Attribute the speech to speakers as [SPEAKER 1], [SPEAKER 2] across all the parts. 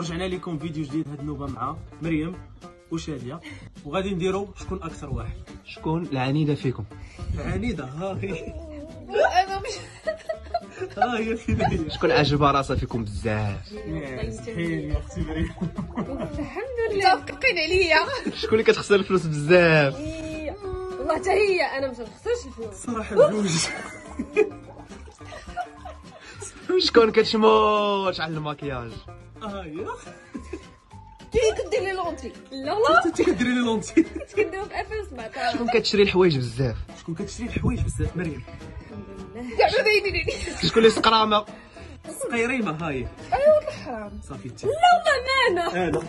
[SPEAKER 1] رجعنا لكم فيديو جديد هاد النوبة مع مريم وشادية. وغادي نديرو شكون أكثر واحد.
[SPEAKER 2] شكون العنيدة فيكم؟
[SPEAKER 1] العنيدة ها هي.
[SPEAKER 3] أنا مش
[SPEAKER 1] ها هي كده. هي
[SPEAKER 2] شكون عجبها راسها فيكم بزاف؟
[SPEAKER 1] مستحيل يا أختي مريم.
[SPEAKER 3] الحمد لله. متفقين عليا.
[SPEAKER 2] شكون اللي كتخسر الفلوس بزاف؟
[SPEAKER 3] والله حتى هي أنا مش نخسرش الفلوس.
[SPEAKER 1] صراحة بجوج.
[SPEAKER 2] شكون كتشموش على الماكياج
[SPEAKER 1] ها هي
[SPEAKER 3] كي كدير لي لونتي لا والله
[SPEAKER 1] انت كديري لي لونتي
[SPEAKER 3] كنديرو ب 2017
[SPEAKER 2] شكون كتشري الحوايج بزاف
[SPEAKER 1] شكون كتشري الحوايج بزاف مريم
[SPEAKER 3] كاع ما باينين
[SPEAKER 2] شكون اللي سقرامه
[SPEAKER 1] قيريمه ها هي
[SPEAKER 3] حرام
[SPEAKER 1] صافي انت
[SPEAKER 3] لا والله أنا
[SPEAKER 1] أنا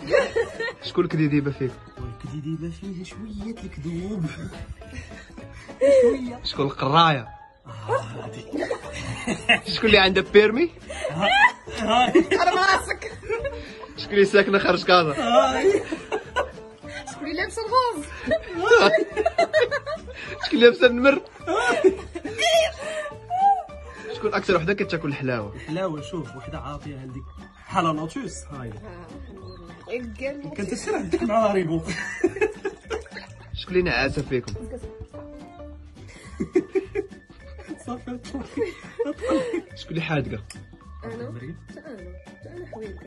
[SPEAKER 2] شكون الكذيبه فيكم
[SPEAKER 1] الكذيبه فيه شوية الكذوب
[SPEAKER 2] شكون القرايه
[SPEAKER 1] هادي
[SPEAKER 2] شكون اللي عنده بيرمي
[SPEAKER 3] حرام راسك
[SPEAKER 2] شكون اللي ساكنه خارج كازا
[SPEAKER 3] شكون اللي لابس الغوز
[SPEAKER 2] شكون اللي لابسه النمر شكون أكثر وحده كتاكل الحلاوه
[SPEAKER 1] حلاوه شوف وحده عاطيه هذيك حاله نوتوس ها هي
[SPEAKER 3] القلب
[SPEAKER 1] كنت تصير عندك مع هاريبو
[SPEAKER 2] شكون اللي نعاسه فيكم
[SPEAKER 1] صافي
[SPEAKER 2] شكون اللي حادقه
[SPEAKER 3] أنا؟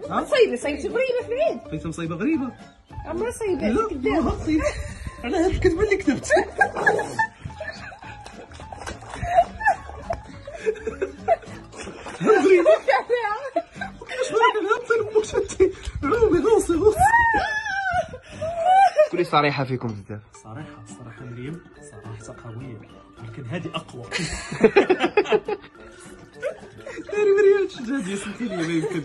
[SPEAKER 1] أنا؟
[SPEAKER 3] صيبي صيبتي غريبة في العيد.
[SPEAKER 1] مصيبة غريبة.
[SPEAKER 3] عمرها صيبة؟
[SPEAKER 1] لا ما صيب. على هاد الكذبه اللي كتبت غريبه كيفاش أنا. غوصي غوصي
[SPEAKER 2] صريحة فيكم بزاف
[SPEAKER 1] صراحة صراحة مريم صراحة قوية. ولكن هذه أقوى. هادي سمحي لي ما يمكنش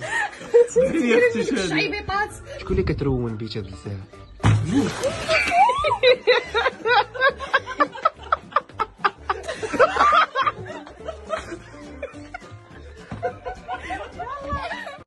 [SPEAKER 1] سمحي أختي شادي.
[SPEAKER 2] شكون اللي كترون بيتا بزاف؟